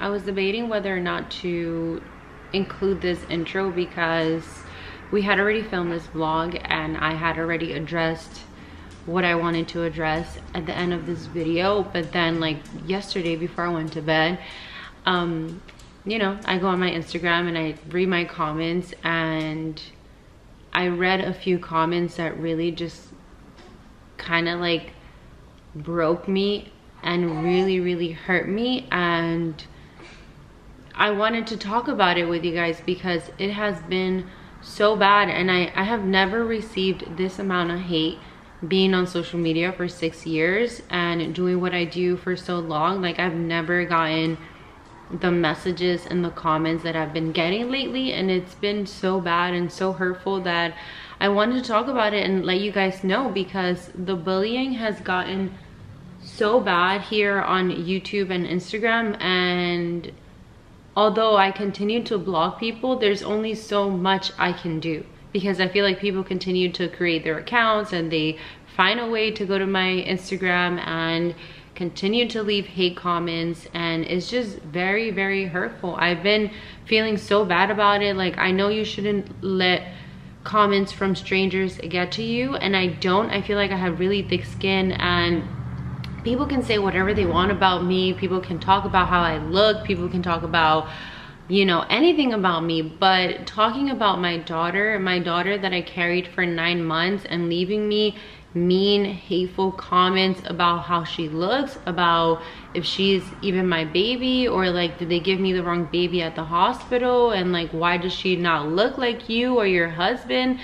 I was debating whether or not to include this intro because we had already filmed this vlog and I had already addressed what I wanted to address at the end of this video but then like yesterday before I went to bed um you know I go on my Instagram and I read my comments and I read a few comments that really just kind of like broke me and really really hurt me and I wanted to talk about it with you guys because it has been so bad and I, I have never received this amount of hate being on social media for six years and doing what I do for so long. Like I've never gotten the messages and the comments that I've been getting lately and it's been so bad and so hurtful that I wanted to talk about it and let you guys know because the bullying has gotten so bad here on YouTube and Instagram and although I continue to block people, there's only so much I can do. Because I feel like people continue to create their accounts and they find a way to go to my Instagram and continue to leave hate comments. And it's just very very hurtful. I've been feeling so bad about it. Like i know you shouldn't let comments from strangers get to you. And i don't. I feel like i have really thick skin and people can say whatever they want about me. People can talk about how i look. People can talk about you know anything about me. But talking about my daughter my daughter that i carried for nine months and leaving me mean hateful comments about how she looks about if she's even my baby or like did they give me the wrong baby at the hospital? And like why does she not look like you or your husband?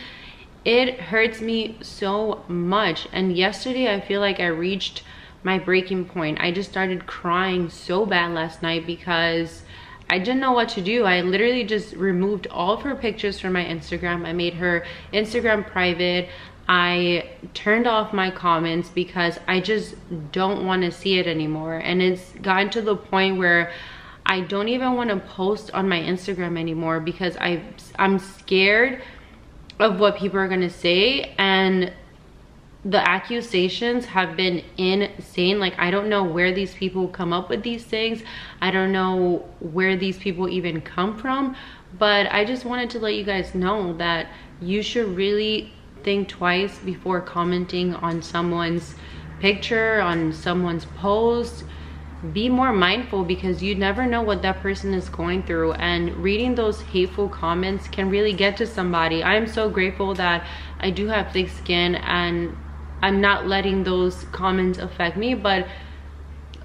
It hurts me so much. And yesterday i feel like i reached my breaking point i just started crying so bad last night because I didn't know what to do. I literally just removed all of her pictures from my Instagram. I made her Instagram private. I turned off my comments because I just don't want to see it anymore. And it's gotten to the point where I don't even want to post on my Instagram anymore because I, I'm scared of what people are going to say. And the accusations have been insane. Like, I don't know where these people come up with these things. I don't know where these people even come from. But I just wanted to let you guys know that you should really think twice before commenting on someone's picture, on someone's post. Be more mindful because you never know what that person is going through and reading those hateful comments can really get to somebody. I am so grateful that I do have thick skin and I'm not letting those comments affect me, but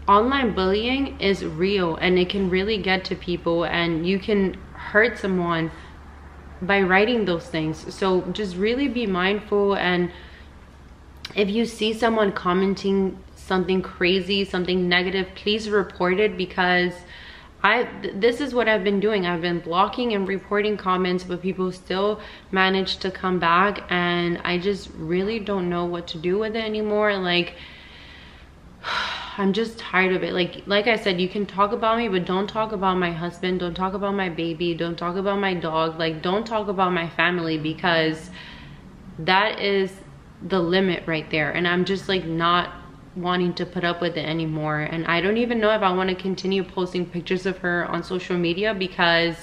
online bullying is real and it can really get to people and you can hurt someone by writing those things. So just really be mindful and if you see someone commenting something crazy something negative please report it because I this is what I've been doing. I've been blocking and reporting comments, but people still manage to come back and I just really don't know what to do with it anymore. Like I'm just tired of it. Like like I said, you can talk about me, but don't talk about my husband, don't talk about my baby, don't talk about my dog, like don't talk about my family because that is the limit right there. And I'm just like not wanting to put up with it anymore. And I don't even know if I want to continue posting pictures of her on social media because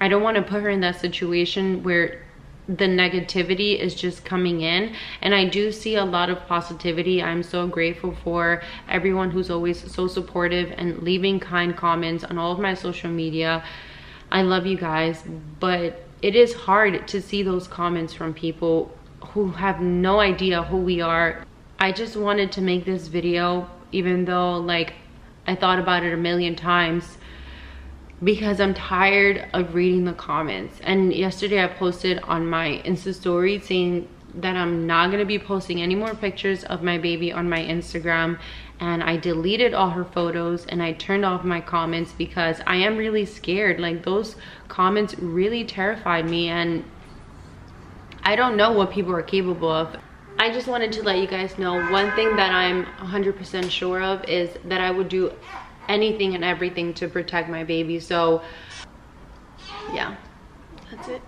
I don't want to put her in that situation where the negativity is just coming in. And i do see a lot of positivity. I'm so grateful for everyone who's always so supportive and leaving kind comments on all of my social media. I love you guys but it is hard to see those comments from people who have no idea who we are i just wanted to make this video even though like i thought about it a million times because I'm tired of reading the comments. And yesterday I posted on my Insta story saying that I'm not gonna be posting any more pictures of my baby on my Instagram and I deleted all her photos and I turned off my comments because I am really scared. Like those comments really terrified me and I don't know what people are capable of. I just wanted to let you guys know one thing that I'm 100% sure of is that I would do anything and everything to protect my baby. So yeah, that's it.